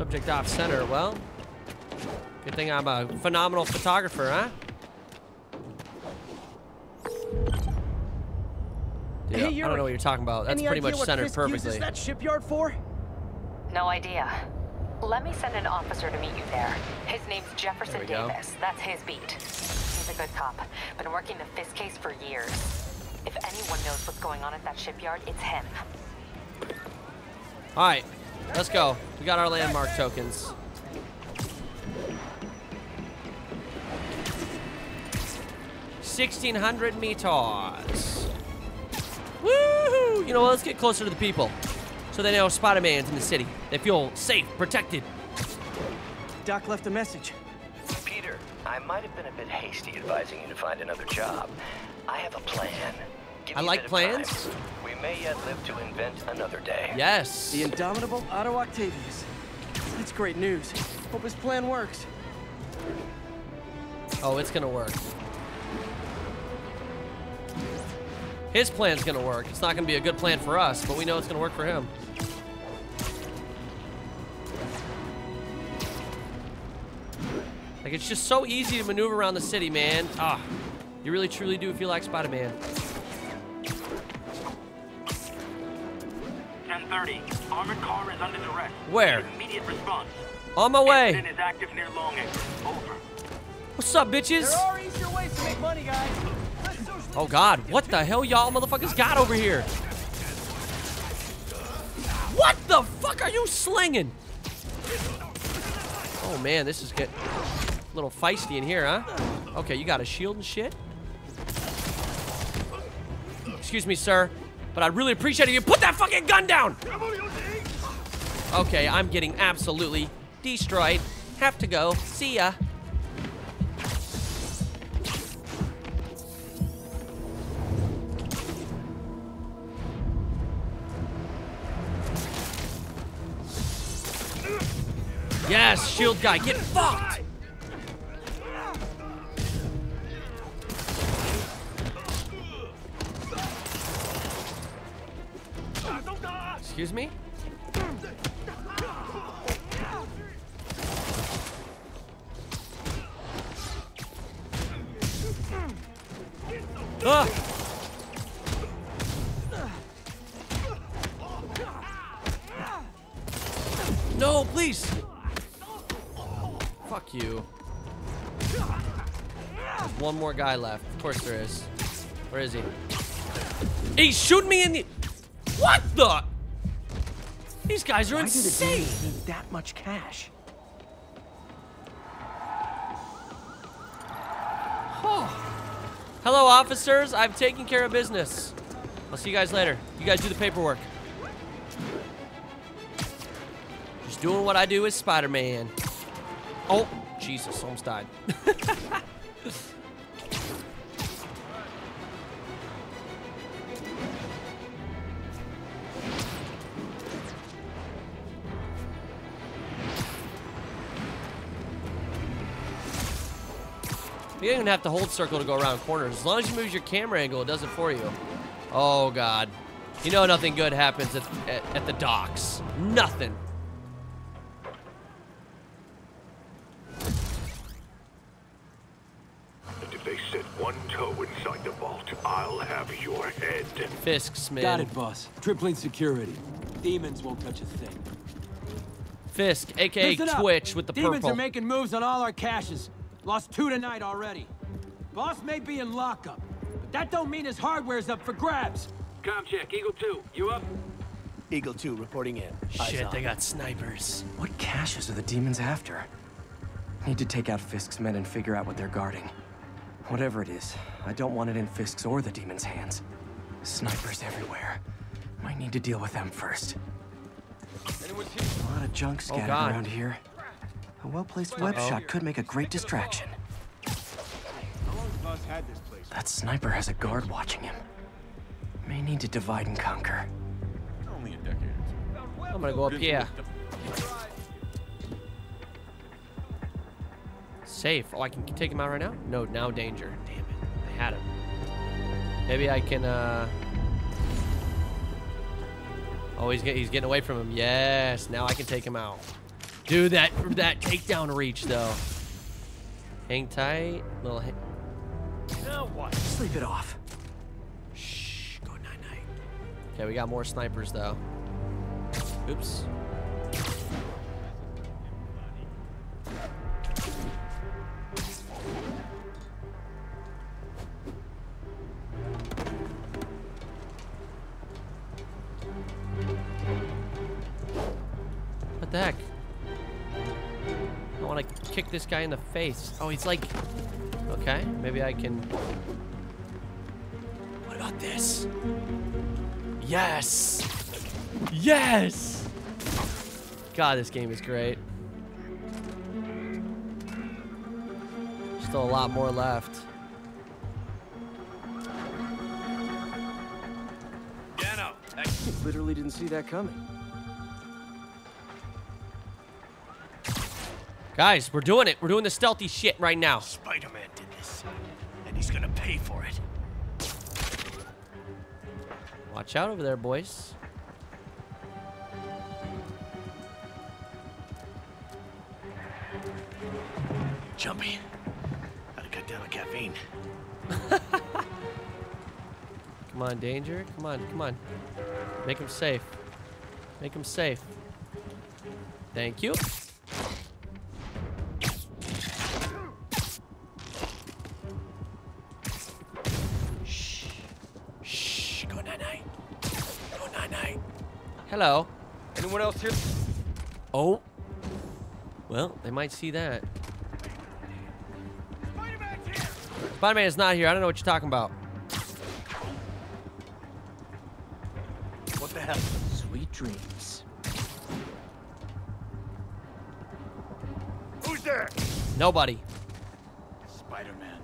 Subject off center. Well, good thing I'm a phenomenal photographer, huh? Dude, Hey, I don't know what you're talking about. That's Any pretty idea much what centered Fisk perfectly. uses that shipyard for? No idea. Let me send an officer to meet you there. His name's Jefferson There we go. Davis. That's his beat. He's a good cop. Been working the Fisk case for years. If anyone knows what's going on at that shipyard, it's him. All right, let's go. We got our landmark tokens. Sixteen hundred meters. Woohoo! You know what? Let's get closer to the people, so they know Spider-Man's in the city. They feel safe, protected. Doc left a message. Peter, I might have been a bit hasty advising you to find another job. I have a plan. Give I like bit time. plans. We may yet live to invent another day. Yes. The indomitable Otto Octavius. That's great news. Hope his plan works. Oh, it's gonna work. His plan's gonna work. It's not gonna be a good plan for us, but we know it's gonna work for him. Like, it's just so easy to maneuver around the city, man. Ah, you really truly do feel like Spider-Man. 1030. Armored car is under duress. Where? Immediate response. On my way. Incident is active near Long Acre. Over. What's up, bitches? There are easier ways to make money, guys. Oh God, what the hell y'all motherfuckers got over here? What the fuck are you slinging? Oh man, this is getting a little feisty in here, huh? Okay, you got a shield and shit? Excuse me, sir, but I'd really appreciate it if you put that fucking gun down! Okay, I'm getting absolutely destroyed. Have to go. See ya. Yes, shield guy, get fucked! Excuse me? Ah! No, please! Fuck you. There's one more guy left. Of course there is. Where is he? He's shooting me in the... What the? These guys are Why insane. demons need that much cash? Hello, officers. I've taken care of business. I'll see you guys later. You guys do the paperwork. Just doing what I do as Spider-Man. Oh, Jesus, almost died. You don't even have to hold circle to go around corners. As long as you move your camera angle, it does it for you. Oh, God. You know nothing good happens at, at, at the docks. Nothing. And if they set one toe inside the vault, I'll have your head. Fisks, man. Got it, boss. Tripling security. Demons won't touch a thing. Fisk, aka Listen. Twitch with the Demons purple. are making moves on all our caches. Lost two tonight already. Boss may be in lockup, but that don't mean his hardware's up for grabs. Com check. Eagle 2. You up? Eagle 2 reporting in. Shit, they got snipers. What caches are the demons after? Need to take out Fisk's men and figure out what they're guarding. Whatever it is, I don't want it in Fisk's or the demons' hands. Snipers everywhere. Might need to deal with them first. A lot of junk oh, scattered God. around here. A well-placed web shot could make a great distraction. That sniper has a guard watching him. May need to divide and conquer. Only a decade I'm gonna go up here. Safe. Oh, I can take him out right now? No, now danger. Damn it. I had him. Maybe I can, uh... Oh, he's, get, he's getting away from him. Yes, now I can take him out. Dude, that that takedown reach though. Hang tight, little. Ha Now what? Sleep it off. Shh, go night night. Okay, we got more snipers though. Oops. Guy in the face. Oh, he's like... Okay, maybe I can... What about this? Yes! Yes! God, this game is great. Still a lot more left. Literally didn't see that coming. Guys, we're doing it. We're doing the stealthy shit right now. Spider-Man did this, and he's gonna pay for it. Watch out over there, boys. Jumpy. Gotta cut down on caffeine. Come on, Danger. Come on, come on. Make him safe. Make him safe. Thank you. Hello. Anyone else here? Oh. Well, they might see that. Spider-Man is not here. I don't know what you're talking about. What the hell? Sweet dreams. Who's there? Nobody. Spider-Man.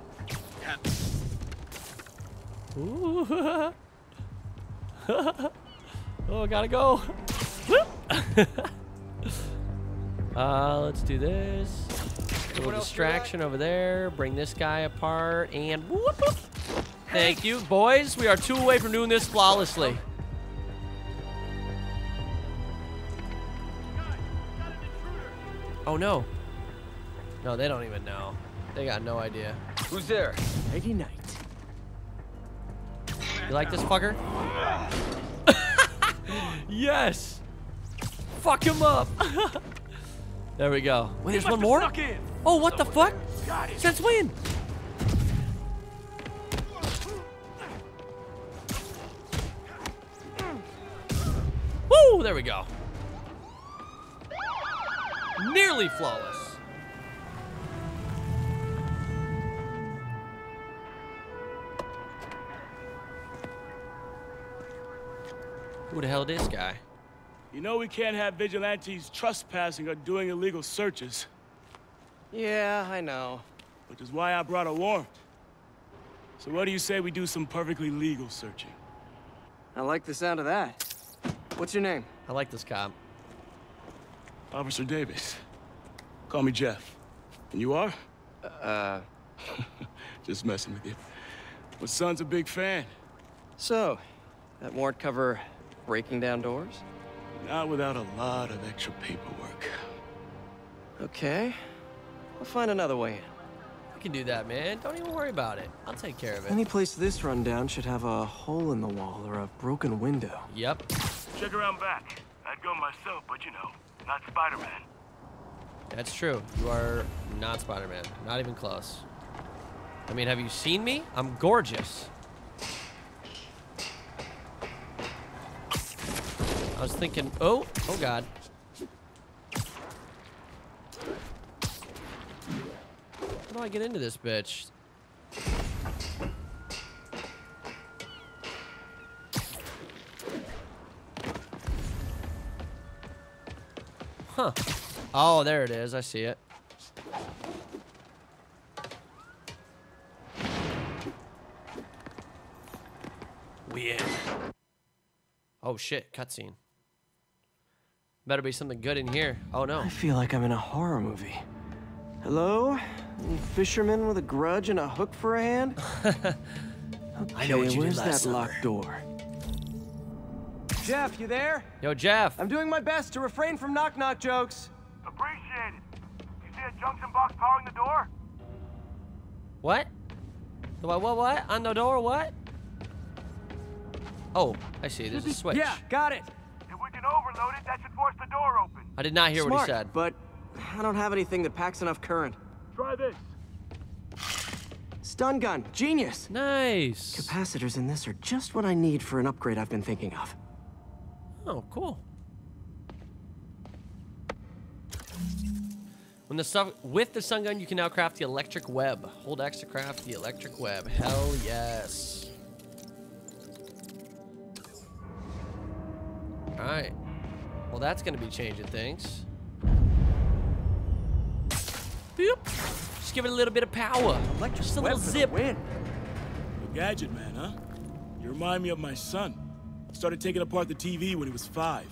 Ooh. oh, gotta go. uh, let's do this. A little distraction over there. Bring this guy apart and whoop, whoop. Thank you, boys. We are two away from doing this flawlessly. Oh no. No, they don't even know. They got no idea. Who's there? Nighty night. You like this fucker? Yes! Fuck him up! there we go. Wait, there's one more? Oh, what the fuck? Since when? Woo! There we go. Nearly flawless. Who the hell this guy? You know we can't have vigilantes trespassing or doing illegal searches, Yeah, I know. which is why I brought a warrant. So what do you say we do some perfectly legal searching? I like the sound of that. What's your name? I like this cop. Officer Davis. Call me Jeff. And you are? Uh, Just messing with you. My son's a big fan. so, that warrant cover breaking down doors? Not without a lot of extra paperwork. Okay. I'll find another way in. We can do that, man. Don't even worry about it. I'll take care of it. Any place this rundown should have a hole in the wall or a broken window. Yep. Check around back. I'd go myself, but you know, not Spider-Man. That's true. You are not Spider-Man. Not even close. I mean, have you seen me? I'm gorgeous. Was thinking, oh, oh God. How do I get into this bitch? Huh. Oh, there it is. I see it. We in. Oh shit, cutscene. Better be something good in here. Oh no. I feel like I'm in a horror movie. Hello? Fisherman with a grudge and a hook for a hand? I know what Okay, you did where's last that locked door? Jeff, you there? Yo, Jeff. I'm doing my best to refrain from knock-knock jokes. Appreciate it. You see a junction box powering the door? What? What, what, what? On the door, what? Oh, I see. There's a switch. Yeah, got it. If we can that should force the door open. I did not hear Smart, what he said. but I don't have anything that packs enough current. Try this. Stun gun, genius. Nice. Capacitors in this are just what I need for an upgrade I've been thinking of. Oh, cool. When the stuff with the sun gun, you can now craft the electric web. Hold X to craft the electric web. Hell yes. All right. Well, that's gonna be changing things. Boop. Just give it a little bit of power. Electric Just a little zip. win. The gadget man, huh? You remind me of my son. Started taking apart the TV when he was five.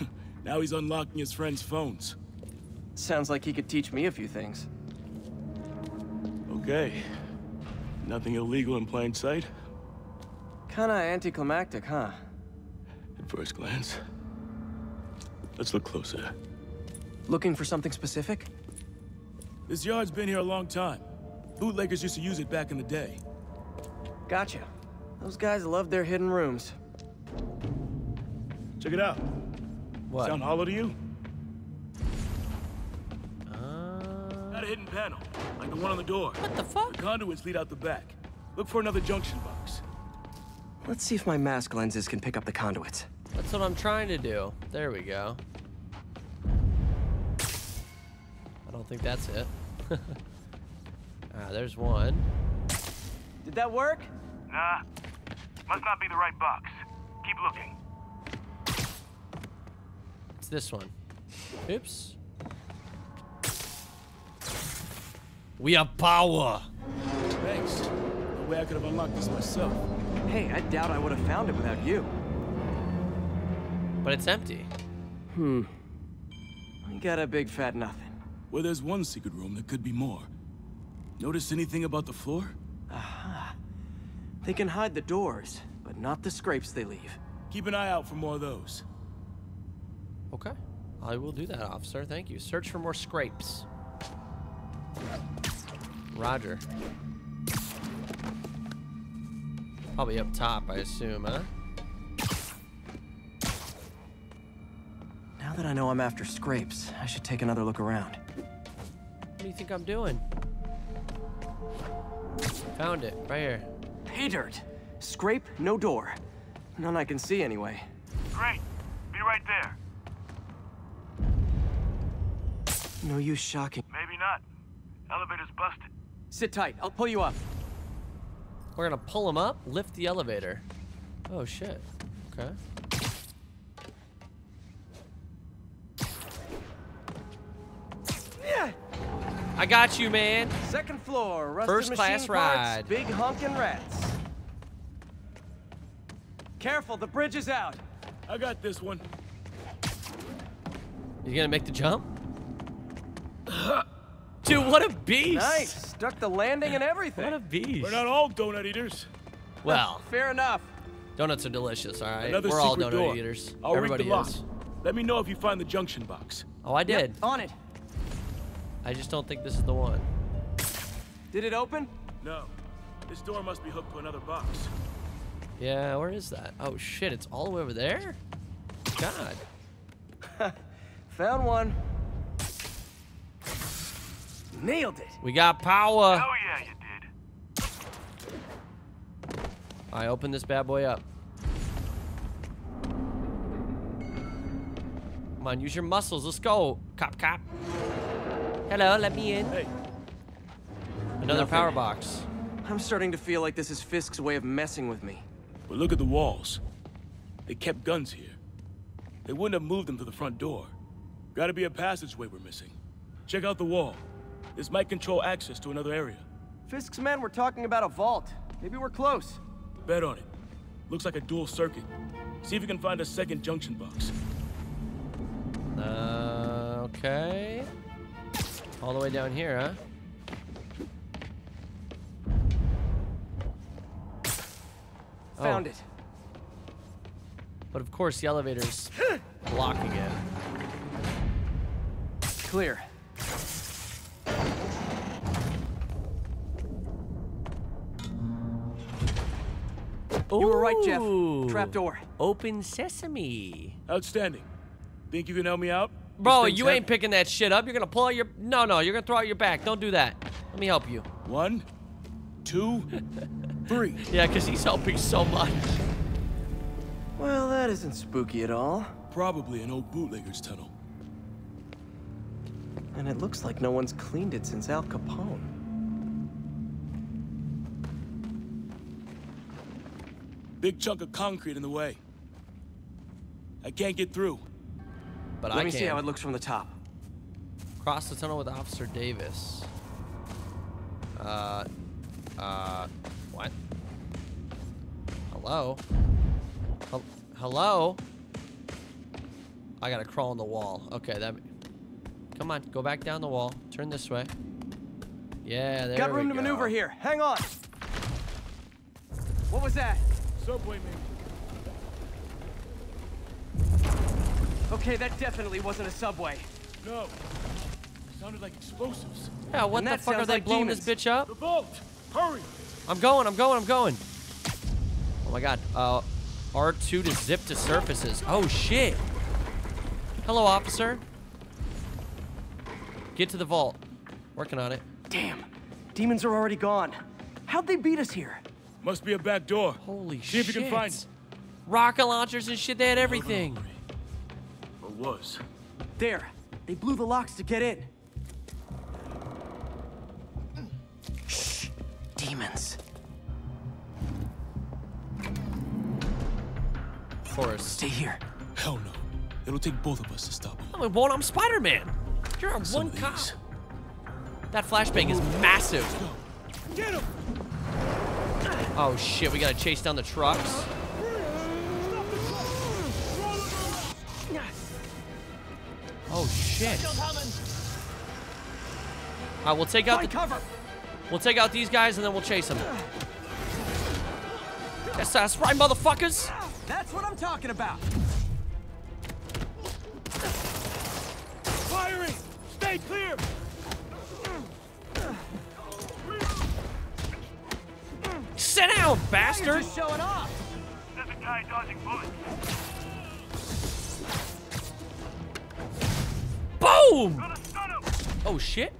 now he's unlocking his friends' phones. Sounds like he could teach me a few things. Okay. Nothing illegal in plain sight? Kinda anticlimactic, huh? At first glance. Let's look closer. Looking for something specific? This yard's been here a long time. Bootleggers used to use it back in the day. Gotcha. Those guys love their hidden rooms. Check it out. What? Sound hollow to you? Uh, Got a hidden panel, like the one on the door. what the fuck? The conduits lead out the back. Look for another junction box. Let's see if my mask lenses can pick up the conduits. That's what I'm trying to do. There we go. I don't think that's it. ah, there's one. Did that work? Nah. Must not be the right box. Keep looking. It's this one. Oops. We have power. Thanks. No way I could have unlocked this myself. Hey, I doubt I would have found it without you. But it's empty. Hmm. I got a big fat nothing. Well, there's one secret room, there could be more. Notice anything about the floor? Aha. They can hide the doors, but not the scrapes they leave. Keep an eye out for more of those. Okay. I will do that, officer. Thank you. Search for more scrapes. Roger. Probably up top, I assume, huh? That I know I'm after scrapes, I should take another look around. What do you think I'm doing? Found it, right here. Pay dirt. Scrape, no door. None I can see anyway. Great. Be right there. No use shocking. Maybe not. Elevator's busted. Sit tight, I'll pull you up. We're gonna pull him up, lift the elevator. Oh shit. Okay. I got you, man. Second floor, rusted First class machine parts, ride. big honkin' rats. Careful, the bridge is out. I got this one. You gonna make the jump? Dude, what a beast! Nice, stuck the landing and everything. What a beast. We're not all donut eaters. Well, Fair enough. donuts are delicious, all right? Another We're all donut door. eaters. I'll Everybody ring the lock. Let me know if you find the junction box. Oh, I did. Yep, on it. I just don't think this is the one. Did it open? No. This door must be hooked to another box. Yeah, where is that? Oh shit, it's all the way over there? God. Found one. Nailed it. We got power. Oh yeah, you did. I open this bad boy up. Come on, use your muscles. Let's go. Cop, cop. Hello, let me in. Hey, Another Nothing. power box. I'm starting to feel like this is Fisk's way of messing with me. but look at the walls. They kept guns here. They wouldn't have moved them to the front door. Gotta be a passageway we're missing. Check out the wall. This might control access to another area. Fisk's men were talking about a vault. Maybe we're close. Bet on it. Looks like a dual circuit. See if you can find a second junction box. Uh, okay. All the way down here, huh? Oh. Found Oh. it. But of course, the elevator's blocking it. Clear. You were right, Jeff. Ooh. Trapdoor. Open sesame. Outstanding. Think you can help me out? Bro, you heavy. ain't picking that shit up. You're gonna pull out your. No, no, you're gonna throw out your back. Don't do that. Let me help you. One, two, three. Yeah, because he's helping so much. Well, that isn't spooky at all. Probably an old bootlegger's tunnel. And it looks like no one's cleaned it since Al Capone. Big chunk of concrete in the way. I can't get through. But Let I me can. see how it looks from the top. Cross the tunnel with Officer Davis. Uh, uh, what? Hello? Hel- Hello? I gotta crawl on the wall. Okay, that. Come on, go back down the wall. Turn this way. Yeah, there Got we room to maneuver here. Hang on. What was that? Subway maybe. Okay, that definitely wasn't a subway. No. It Sounded like explosives. Yeah, what And the fuck are they like blowing demons. this bitch up? The vault! Hurry! I'm going, I'm going, I'm going. Oh my god. Uh, R2 to zip to surfaces. Oh shit. Hello, officer. Get to the vault. Working on it. Damn. Demons are already gone. How'd they beat us here? Must be a back door. Holy See shit. if you can find it. Rocket launchers and shit, they had everything. Or was. There. They blew the locks to get in. Shh. Demons. Forrest. Stay here. Hell no. It'll take both of us to stop him. No, it won't. I'm Spider-Man. You're a Some one cop. That flashbang is massive. Get him! Oh shit, we gotta chase down the trucks. Shit. Alright, we'll take out the cover. we'll take out these guys and then we'll chase them. Yes, that's right, motherfuckers. That's what I'm talking about. Firing! Stay clear! Sit down, You're bastard. just showing off. There's a guy dodging bullets. Boom! Gonna stun him. Oh shit.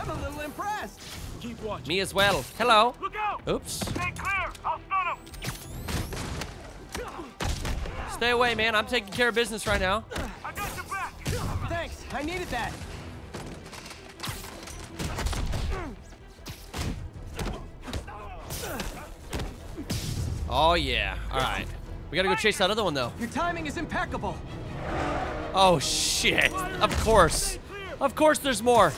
I'm a little impressed. Keep watching. Me as well. Hello. Look out! Oops. Stay clear. I'll stun him. Stay away, man. I'm taking care of business right now. I got your back. Thanks. I needed that. Oh yeah. All right. We gotta go chase that other one though. Your timing is impeccable. Oh shit. Of course. Of course there's more.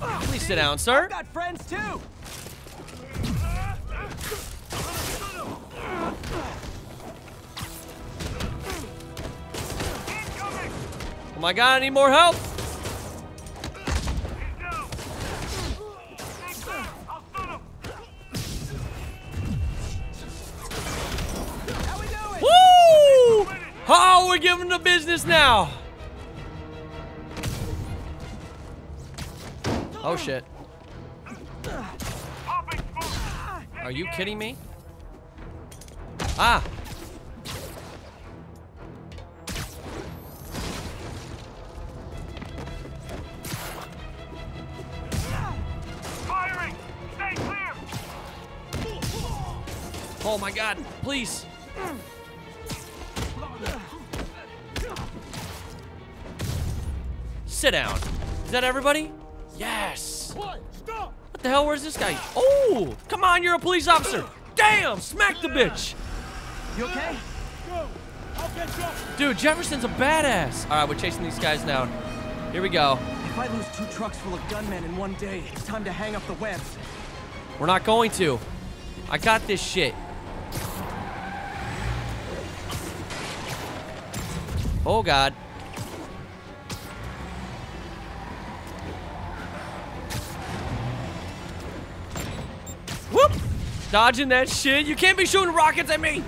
Please sit down, sir. I got friends too. Oh my god, I need more help. Business now. Oh shit. Are you kidding me? Ah. Firing. Stay clear. Oh my god. Please. Sit down. Is that everybody? Yes. What? Stop! What the hell? Where's this guy? Oh, come on, you're a police officer. Damn, smack the bitch. You okay? Go! I'll get you! Dude, Jefferson's a badass. All right, we're chasing these guys down. Here we go. If I lose two trucks full of gunmen in one day, it's time to hang up the webs. We're not going to. I got this shit. Oh, God. Dodging that shit. You can't be shooting rockets at me.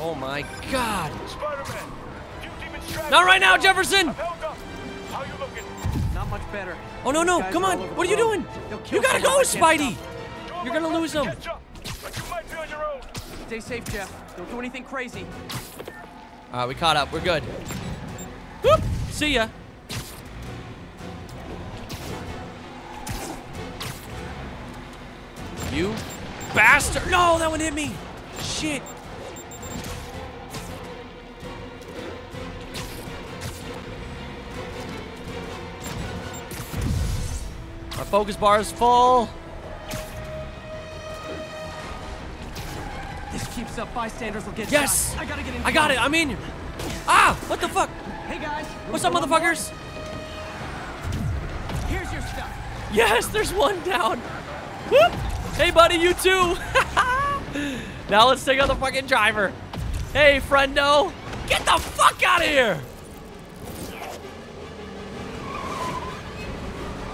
Oh my god. Spider-Man! You demons trapped Not right now, Jefferson! I've held up. How you looking? Not much better. Oh no no, come on. What are you doing? You gotta go, if I can't Spidey. You're gonna lose to him. catch up, But you might be on your own. Stay safe, Jeff. Don't do anything crazy. Alright, we caught up. We're good. Whoop! See ya. You bastard! No, that one hit me. Shit. Our focus bar is full. This keeps up, bystanders will get Yes! shot. I gotta get in. I got it. I'm in. Ah! What the fuck? Hey guys. What's up, motherfuckers? Here's your stuff. Yes, there's one down. Whoop! Hey, buddy, you too. now let's take out the fucking driver. Hey, friendo. Get the fuck out of here.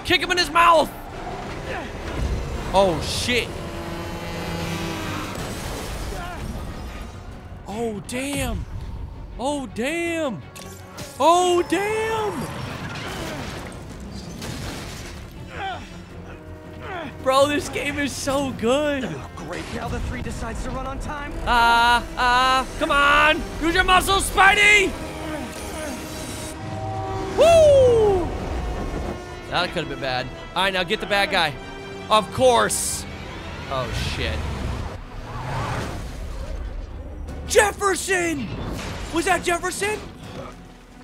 Kick him in his mouth. Oh, shit. Oh, damn. Oh, damn. Oh, damn. Bro, this game is so good. Great. Now the three decides to run on time. Ah, ah, come on. Use your muscles, Spidey. Woo! That could have been bad. All right, now get the bad guy. Of course. Oh, shit. Jefferson! Was that Jefferson?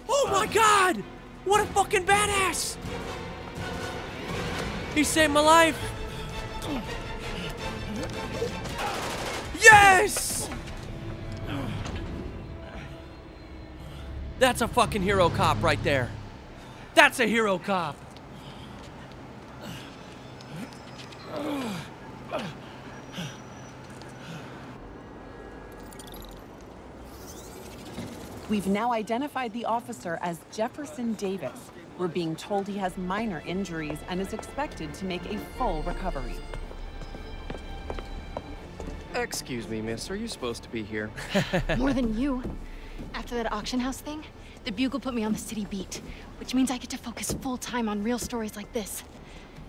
Oh my god! What a fucking badass! He saved my life. Yes! That's a fucking hero cop right there. That's a hero cop. We've now identified the officer as Jefferson Davis. We're being told he has minor injuries and is expected to make a full recovery. Excuse me, miss. Are you supposed to be here? More than you. After that auction house thing, the Bugle put me on the city beat, which means I get to focus full time on real stories like this.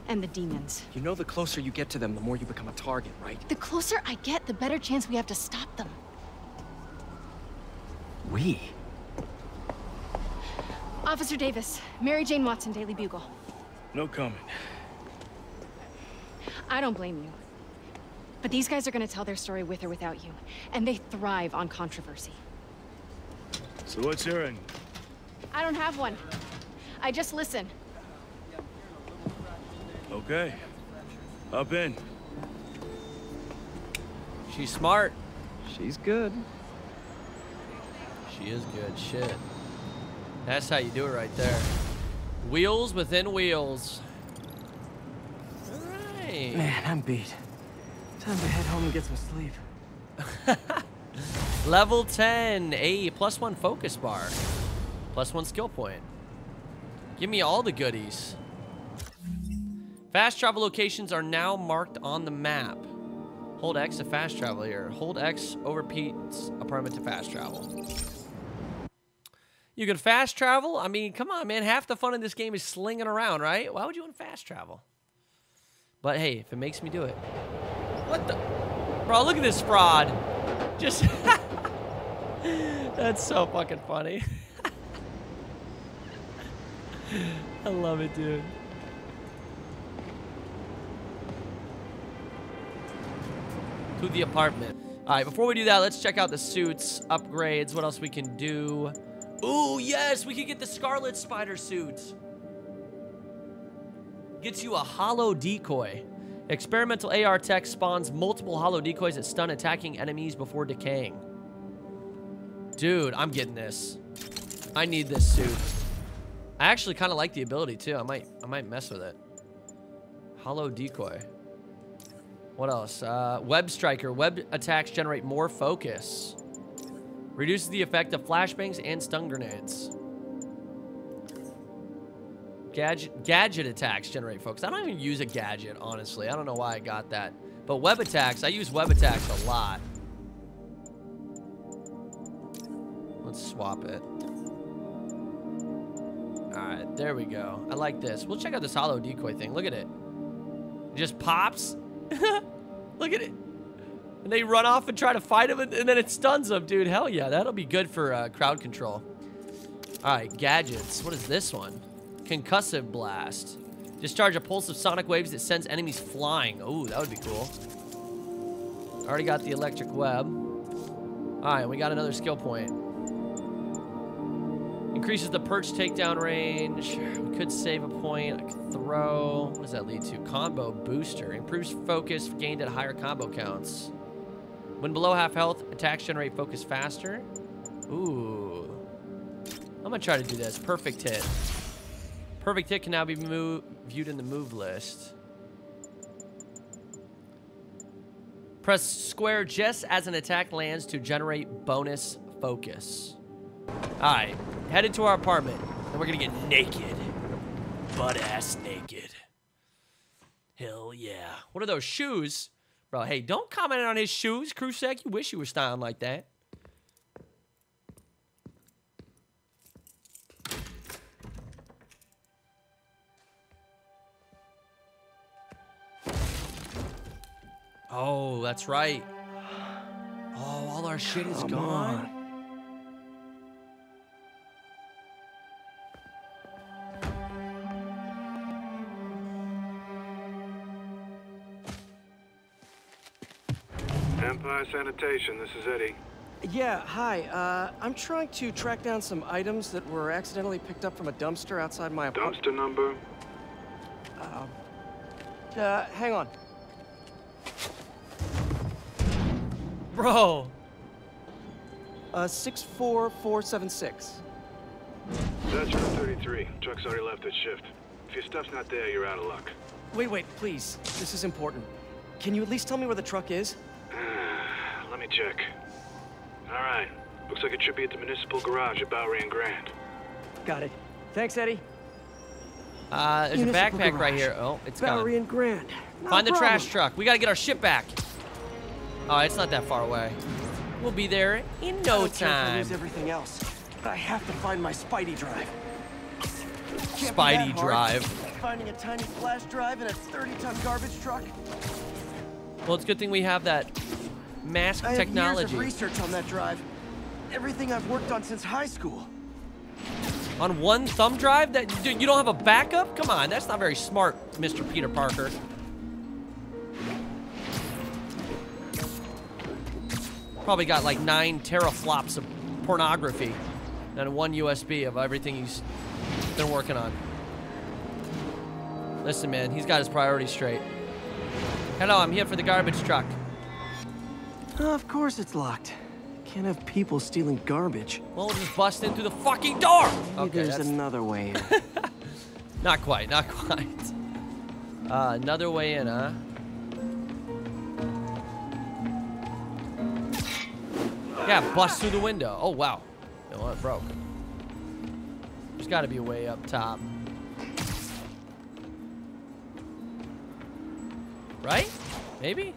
And the demons. You know the closer you get to them, the more you become a target, right? The closer I get, the better chance we have to stop them. We? Officer Davis, Mary Jane Watson, Daily Bugle. No comment. I don't blame you. But these guys are gonna tell their story with or without you, and they thrive on controversy. So what's your end? I don't have one. I just listen. Okay. Up in. She's smart. She's good. She is good shit. That's how you do it right there. Wheels within wheels. All right. Man, I'm beat. Time to head home and get some sleep. Level 10, a plus one focus bar, plus one skill point. Give me all the goodies. Fast travel locations are now marked on the map. Hold X to fast travel here. Hold X over Pete's apartment to fast travel. You can fast travel? I mean, come on, man. Half the fun in this game is slinging around, right? Why would you want fast travel? But hey, if it makes me do it. What the? Bro, look at this fraud. Just. That's so fucking funny. I love it, dude. To the apartment. All right, before we do that, let's check out the suits, upgrades, what else we can do. Ooh, yes, we can get the Scarlet Spider suit. Gets you a hollow decoy. Experimental AR tech spawns multiple hollow decoys that stun attacking enemies before decaying. Dude, I'm getting this. I need this suit. I actually kind of like the ability too. I might, I might mess with it. Hollow decoy. What else? Uh, web striker. Web attacks generate more focus. Reduces the effect of flashbangs and stun grenades. Gadget, gadget attacks generate focus. I don't even use a gadget, honestly. I don't know why I got that. But web attacks, I use web attacks a lot. Let's swap it. Alright, there we go. I like this. We'll check out this hollow decoy thing. Look at it. It just pops. Look at it. And they run off and try to fight him, and, then it stuns them, dude. Hell yeah, that'll be good for uh, crowd control. All right, gadgets. What is this one? Concussive blast. Discharge a pulse of sonic waves that sends enemies flying. Oh, that would be cool. Already got the electric web. All right, we got another skill point. Increases the perch takedown range. We could save a point. I could throw. What does that lead to? Combo booster. Improves focus gained at higher combo counts. When below half health, attacks generate focus faster. Ooh. I'm gonna try to do this. Perfect hit. Perfect hit can now be viewed in the move list. Press square just as an attack lands to generate bonus focus. All right, headed to our apartment, and we're gonna get naked, butt ass naked. Hell yeah! What are those shoes, bro? Hey, don't comment on his shoes, Krusek. You wish you were styling like that. Oh, that's right. Oh, all our shit is Come gone. on. Empire Sanitation, this is Eddie. Yeah, hi. Uh, I'm trying to track down some items that were accidentally picked up from a dumpster outside my apartment. Dumpster number? Uh, hang on. Bro. Uh, 64476. That's room 33. Truck's already left its shift. If your stuff's not there, you're out of luck. Wait, wait, please. This is important. Can you at least tell me where the truck is? Let me check. All right. Looks like it should be at the municipal garage at Bowery and Grand. Got it. Thanks, Eddie. Uh, there's a Municipal backpack right here. Oh, it's Bowery gone. and Grand. No Find the problem. trash truck. We gotta get our shit back. Oh, it's not that far away. We'll be there in no don't care if I time. lose everything else, but I have to find my Spidey drive. Can't Spidey drive. Finding a tiny flash drive in a 30-ton garbage truck. Well, it's a good thing we have that mask I have technology. years of research on that drive. Everything I've worked on since high school. On one thumb drive? That you don't have a backup? Come on, that's not very smart, Mr. Peter Parker. Probably got like nine teraflops of pornography and one USB of everything he's been working on. Listen, man, he's got his priorities straight. Hello, I'm here for the garbage truck. Oh, of course it's locked. Can't have people stealing garbage. Well, we'll just bust in through the fucking door. Maybe Okay, there's that's another way in. Not quite, not quite. Uh, another way in, huh? Yeah, bust through the window. Oh, wow. What? It broke. There's got to be a way up top. Right? Maybe?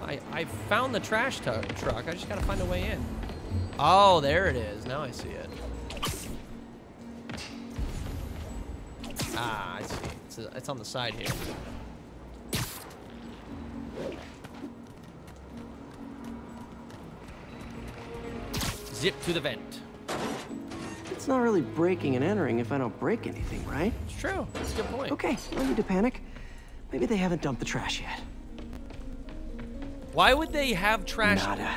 I, I found the trash truck. I just got to find a way in. Oh, there it is. Now I see it. Ah, I see. It's, it's on the side here. Zip to the vent. it's not really breaking and entering if I don't break anything, right? It's true. That's a good point. Okay, no need to panic. Maybe they haven't dumped the trash yet. Why would they have trash? Nada.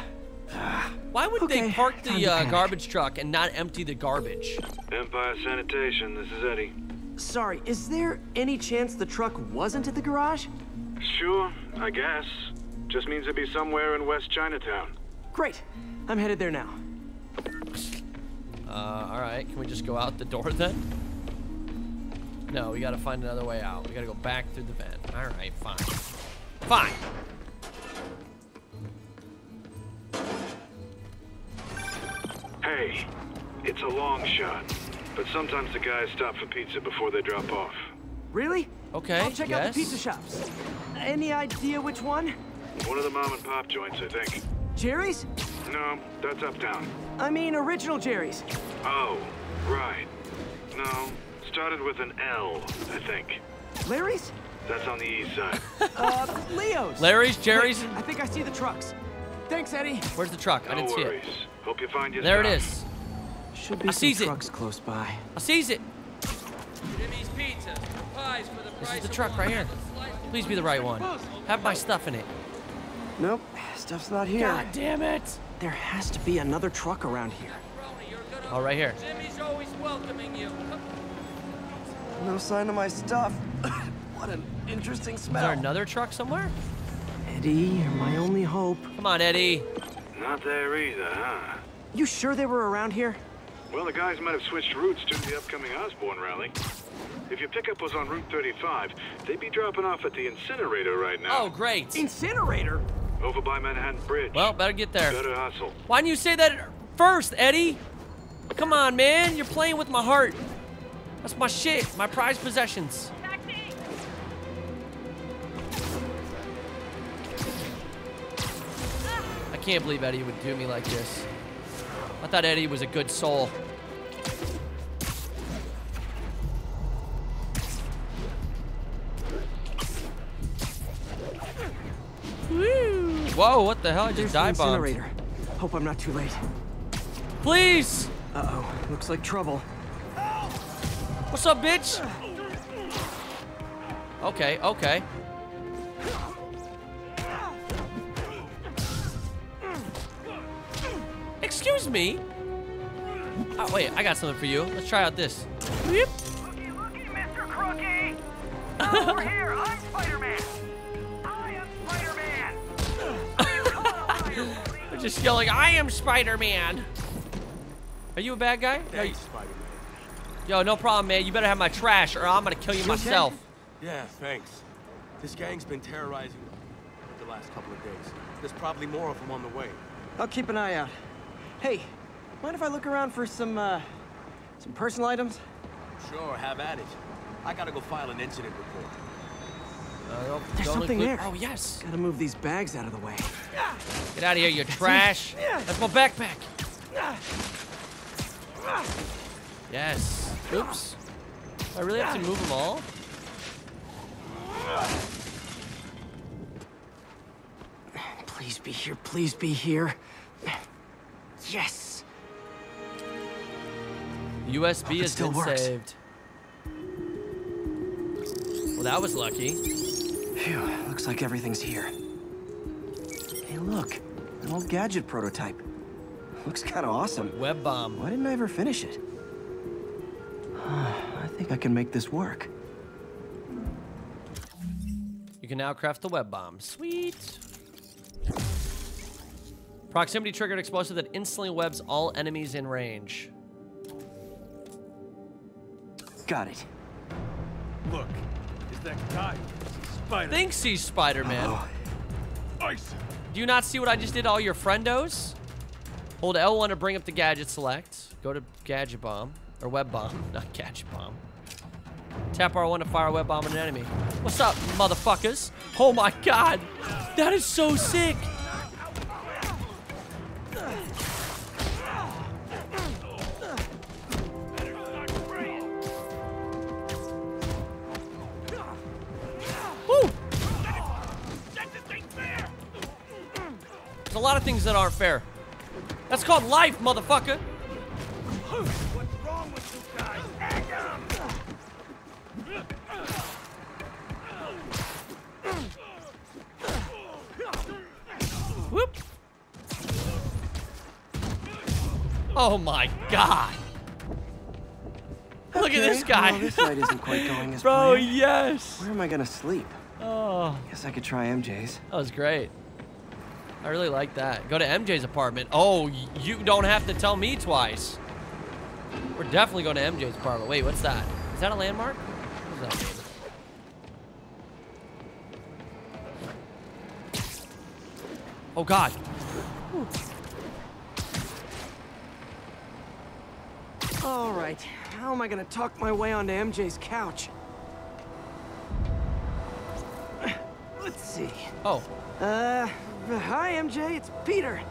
Why would they park the uh, garbage truck and not empty the garbage? Empire Sanitation, this is Eddie. Sorry, is there any chance the truck wasn't at the garage? Sure, I guess. Just means it'd be somewhere in West Chinatown. Great. I'm headed there now. Uh, all right. Can we just go out the door then? No, we gotta find another way out. We gotta go back through the vent. All right, fine. Fine. Hey, It's a long shot, but sometimes the guys stop for pizza before they drop off. Really? Okay, I'll check out the pizza shops. Any idea which one? One of the mom and pop joints, I think. Jerry's? No, that's uptown. I mean, original Jerry's. Oh, right. No, started with an L, I think. Larry's? That's on the east side. Uh, Leo's. Larry's, Jerry's. Wait, I think I see the trucks. Thanks, Eddie. Where's the truck? I didn't see worries. it. Hope you find your There it stuff. is. Should I be some sees it. trucks close by. I sees it. This price is the truck right here. Please be the right one. Have my stuff in it. Nope, stuff's not here. God damn it. There has to be another truck around here. Oh, right here. Jimmy's always welcoming you. No sign of my stuff. what an interesting smell. Is there another truck somewhere? Eddie, you're my only hope. Come on, Eddie. Not there either, huh? You sure they were around here? Well, the guys might have switched routes to the upcoming Osborn rally. If your pickup was on Route 35, they'd be dropping off at the incinerator right now. Oh, great. Incinerator? Over by Manhattan Bridge. Well, better get there. Better hustle. Why didn't you say that first, Eddie? Come on, man. You're playing with my heart. That's my shit, my prized possessions. I can't believe Eddie would do me like this. I thought Eddie was a good soul. Woo. Whoa, what the hell? I There's just the dive bombed. incinerator. Hope I'm not too late. Please! Uh-oh, looks like trouble. What's up, bitch? Okay, okay. Excuse me? Oh, wait, I got something for you. Let's try out this. Yep. Mr. Crookie! Over here, I'm Spider-Man! I am Spider-Man! They're just yelling, I am Spider-Man. Are you a bad guy? No, you- Spider-Man. Yo, no problem, man. You better have my trash or I'm gonna kill you You okay? myself. Yeah, thanks. This gang's been terrorizing the last couple of days. There's probably more of them on the way. I'll keep an eye out. Hey, mind if I look around for some, uh, some personal items? Sure, have at it. I gotta go file an incident report. Uh, don't- There's something include- there. Oh, yes. Gotta move these bags out of the way. Get out of here, you trash. That's my backpack. Yes. Oops. Do I really have to move them all? Please be here, please be here. Yes! USB has still been works. saved. Well, that was lucky. Phew, looks like everything's here. Hey, look, an old gadget prototype. Looks kind of awesome. Web bomb. Why didn't I ever finish it? I think I can make this work. You can now craft the web bomb. Sweet. Proximity triggered explosive that instantly webs all enemies in range. Got it. Look, is that guy? Spider. Thinks he's Spider-Man. Oh. Ice. Do you not see what I just did to all your friendos? Hold L1 to bring up the gadget select. Go to gadget bomb. Or web bomb, not gadget bomb. Tap R1 to fire a web bomb at an enemy. What's up, motherfuckers? Oh my god! That is so sick! Things that aren't fair. That's called life, motherfucker! What's wrong with you guys? Whoop! Oh my god! Look at this guy. well, this night isn't quite going as Bro, planned. yes. Where am I gonna sleep? Oh, Guess I could try MJ's. that was great. I really like that. Go to MJ's apartment. Oh, you don't have to tell me twice. We're definitely going to MJ's apartment. Wait, what's that? Is that a landmark? That? Oh God. All right, how am I gonna talk my way onto MJ's couch? Let's see. Oh, Uh, hi MJ, it's Peter.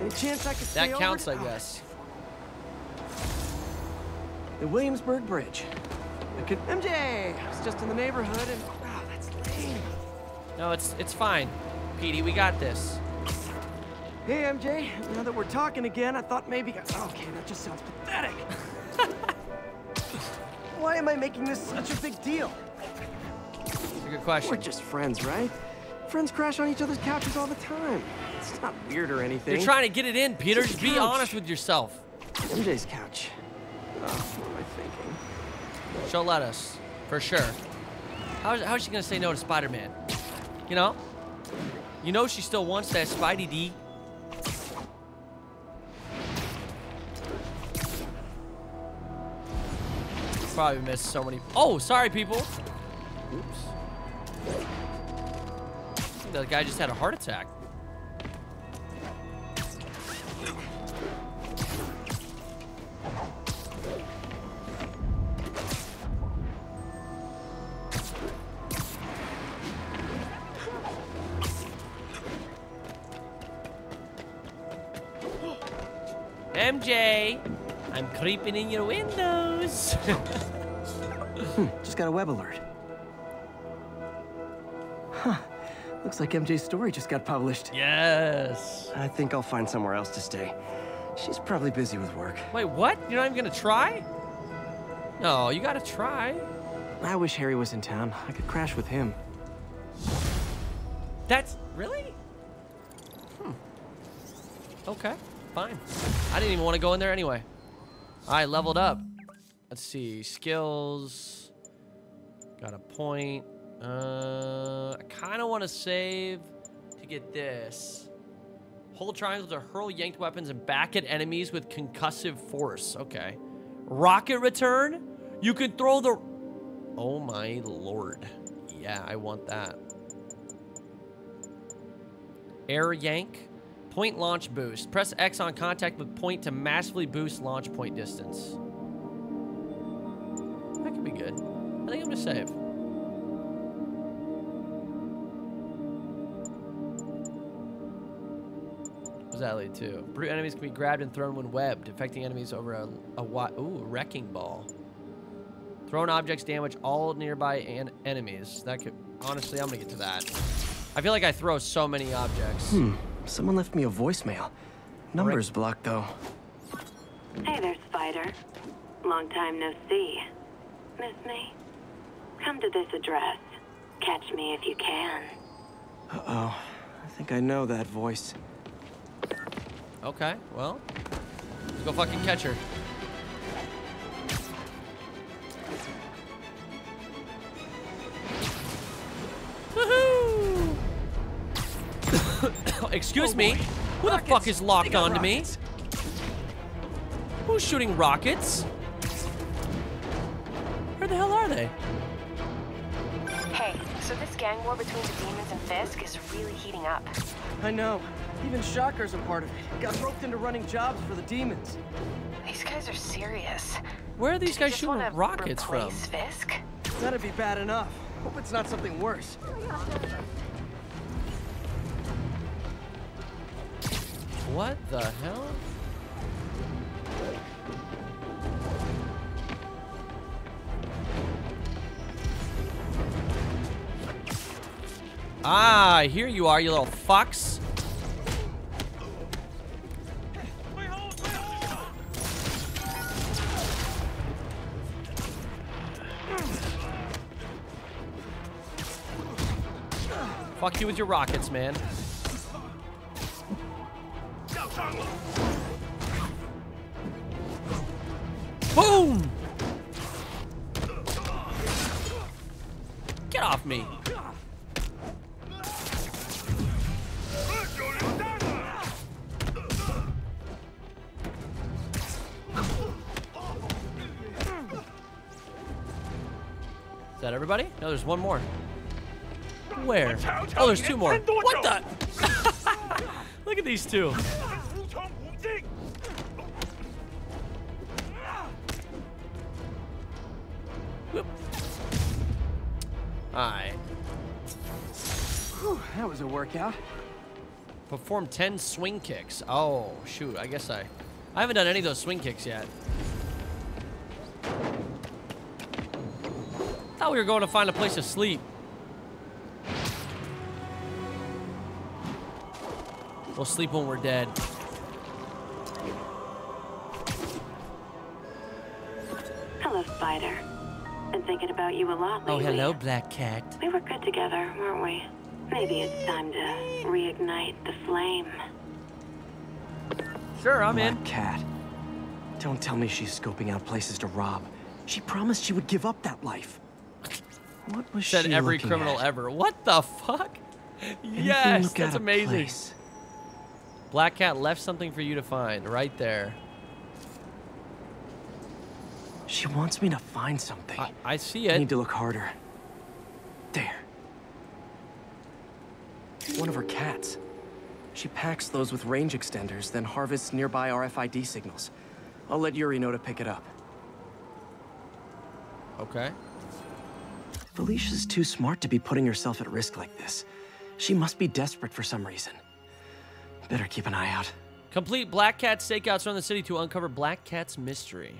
Any chance I could stay that counts, to- I guess. The Williamsburg Bridge. I could MJ. I was just in the neighborhood and oh, that's lame. No, it's it's fine. Petey, we got this. Hey MJ, now that we're talking again, I thought maybe. Okay, that just sounds pathetic. Why am I making this such a big deal? It's a good question. We're just friends, right? Friends crash on each other's couches all the time. It's not weird or anything. You're trying to get it in, Peter. Just be honest with yourself. MJ's couch. Oh, what am I thinking? She'll let us, for sure. How's, how's she gonna say no to Spider-Man? You know? You know she still wants that Spidey D. Probably missed so many. Oh, sorry, people. Oops. That guy just had a heart attack. MJ, I'm creeping in your windows. Hmm, just got a web alert. Looks like MJ's story just got published. yes. I think I'll find somewhere else to stay. She's probably busy with work. Wait, what? You're not even gonna try? No, you gotta try. I wish Harry was in town. I could crash with him. That's really? Hmm. Okay, fine. I didn't even want to go in there anyway. Right, leveled up. Let's see, skills. Got a point. Uh, I kind of want to save to get this. Hold triangle to hurl yanked weapons and back at enemies with concussive force. Okay. Rocket return. You can throw the. Oh my lord. Yeah, I want that. Air yank. Point launch boost. Press X on contact with point to massively boost launch point distance. That could be good. I think I'm gonna save. What does that lead to? Brute enemies can be grabbed and thrown when webbed, affecting enemies over a, a wi- ooh, wrecking ball. Thrown objects damage all nearby an enemies. That could honestly, I'm gonna get to that. I feel like I throw so many objects. Hmm. Someone left me a voicemail. Number's blocked though. Hey there, Spider. Long time no see. Miss me? Come to this address. Catch me if you can. Uh-oh. I think I know that voice. Okay, well, let's go fucking catch her. Woohoo! Excuse Oh, me. boy. Who the fuck is locked They got onto me? Who's shooting rockets? Where the hell are they? Hey, so this gang war between the demons and Fisk is really heating up. I know. Even Shocker's a part of it. Got roped into running jobs for the demons. These guys are serious. Where are these Do guys shooting rockets from? replace Fisk? That'd be bad enough. Hope it's not something worse. What the hell? Ah, here you are, you little fucks. Fuck you with your rockets, man. Boom! Get off me. Is that everybody? No, there's one more. Where? Oh, there's two more. What the? Look at these two. Alright. That was a workout. Perform 10 swing kicks. Oh, shoot. I guess I... I haven't done any of those swing kicks yet. Thought we were going to find a place to sleep. We'll sleep when we're dead. Hello, Spider. Been thinking about you a lot oh, lately. Oh, hello, Black Cat. We were good together, weren't we? Maybe it's time to reignite the flame. Sure, I'm Black in. Cat. Don't tell me she's scoping out places to rob. She promised she would give up that life. What was Said she every criminal at? ever. What the fuck? Anything Yes, that's amazing. place? Black Cat left something for you to find right there. She wants me to find something. I, I see it. I need to look harder. There. One of her cats. She packs those with range extenders, then harvests nearby RFID signals. I'll let Yuri know to pick it up. Okay. Felicia's too smart to be putting herself at risk like this. She must be desperate for some reason. Better keep an eye out. Complete Black Cat stakeouts around the city to uncover Black Cat's mystery.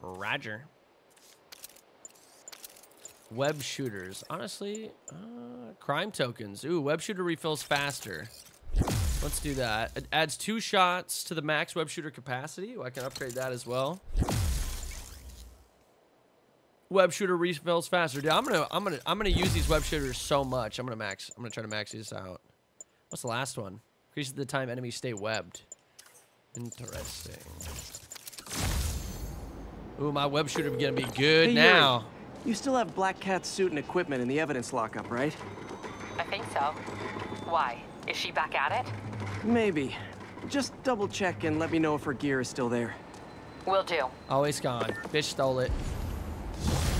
Roger. Web shooters. Honestly, uh, crime tokens. Ooh, web shooter refills faster. Let's do that. It adds two shots to the max web shooter capacity. I can upgrade that as well. Web shooter refills faster. Dude, I'm gonna, I'm gonna, I'm gonna use these web shooters so much. I'm gonna max. I'm gonna try to max these out. What's the last one? Increases the time enemies stay webbed. Interesting. Ooh, my web shooter gonna be good Hey, Yuri, now. You still have Black Cat's suit and equipment in the evidence lockup, right? I think so. Why? Is she back at it? Maybe. Just double check and let me know if her gear is still there. Will do. Oh, it's gone. Bitch stole it.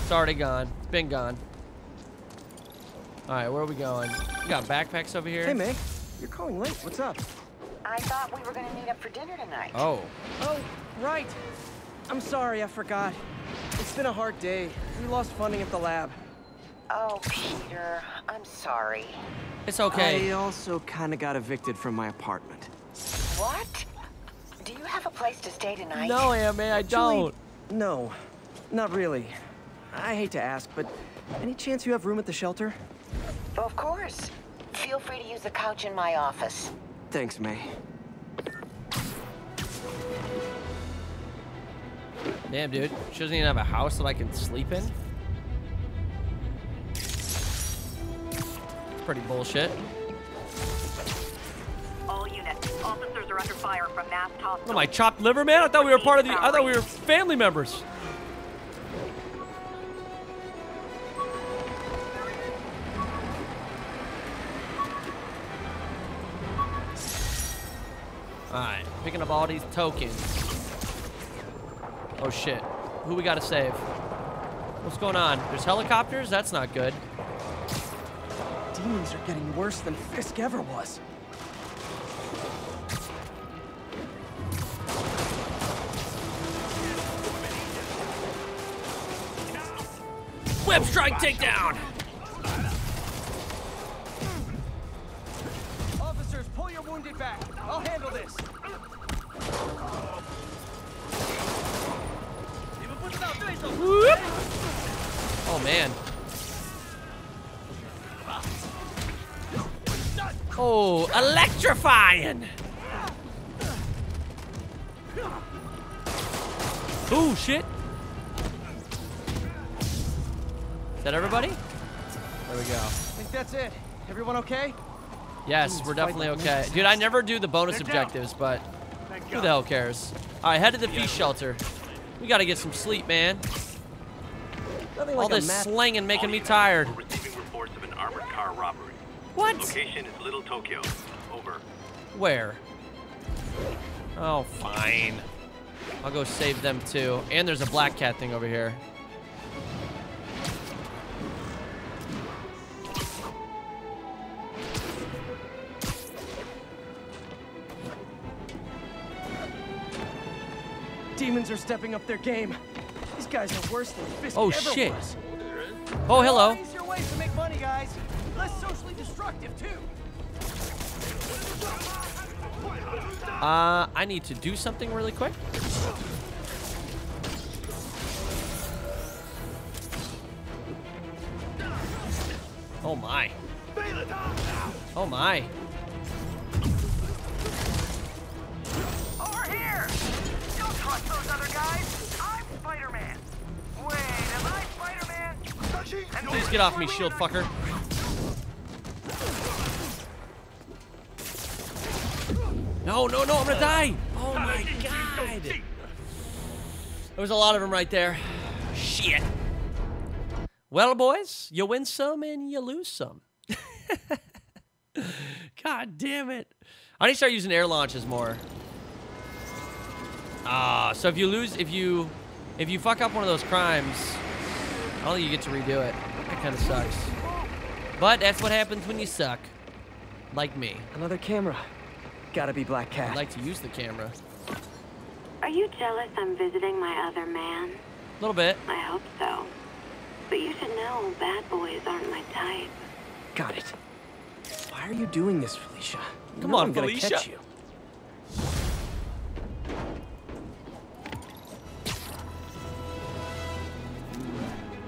It's already gone. It's been gone. All right, where are we going? We got backpacks over here. Hey, May. You're calling late. What's up? I thought we were gonna meet up for dinner tonight. Oh. Oh, right. I'm sorry, I forgot. It's been a hard day. We lost funding at the lab. Oh, Peter, I'm sorry. It's okay. I also kind of got evicted from my apartment. What? Do you have a place to stay tonight? No, Aunt May, I Actually, don't. No, not really. I hate to ask, but any chance you have room at the shelter? Of course. Feel free to use the couch in my office. Thanks, May. Damn, dude. She doesn't even have a house that I can sleep in. It's pretty bullshit. All units, officers are under fire from masked hostiles. Oh, my chopped liver, man. I thought we were part of the. I thought we were family members. All right, picking up all these tokens. Oh shit, who we gotta save? What's going on? There's helicopters. That's not good. Demons are getting worse than Fisk ever was. Web strike takedown. Officers, pull your wounded back. I'll handle this. Whoop. Oh man. Oh, electrifying! Oh shit. Is that everybody? There we go. I think that's it. Everyone okay? Yes, Demons we're definitely okay. Dude, I never do the bonus They're down. objectives, but who the hell cares? All right, head to the F.E.A.S.T. shelter. We gotta get some sleep, man. Nothing All like this slinging slanging making me tired. We're receiving reports of an car robbery. What? Location is Little Tokyo. Over. Where? Oh, fine. I'll go save them too. And there's a black cat thing over here. Demons are stepping up their game. These guys are worse than Fisk Oh, shit. was. Oh, hello. Easier ways to make money, guys. Less socially destructive, too. Uh, I need to do something really quick. Oh my. Oh my. Don't those other guys! I'm Spider-Man! Wait, am I Spider-Man? Please get off me, shield fucker. No, no, no, I'm gonna die. Oh my god. There was a lot of them right there. Shit. Well, boys, you win some and you lose some. God damn it. I need to start using air launches more. Ah, so if you lose, if you, if you fuck up one of those crimes, I don't think you get to redo it. That kind of sucks. But that's what happens when you suck. Like me. Another camera. Gotta be Black Cat. I'd like to use the camera. Are you jealous I'm visiting my other man? A little bit. I hope so. But you should know bad boys aren't my type. Got it. Why are you doing this, Felicia? Come know on, I'm gonna Felicia. catch you.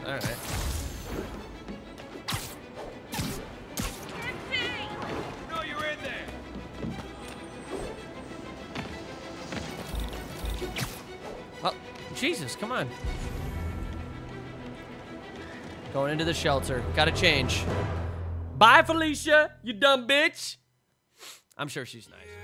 All right. No, you're in there! Oh, Jesus, come on. Going into the shelter. Gotta change. Bye, Felicia, you dumb bitch. I'm sure she's nice.